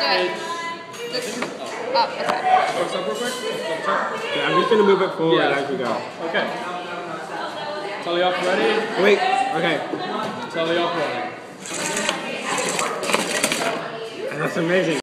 do okay. I'm just gonna move it forward Yeah. as we go. Okay. Telly up, ready? Wait, okay. Telly up, ready. That's amazing.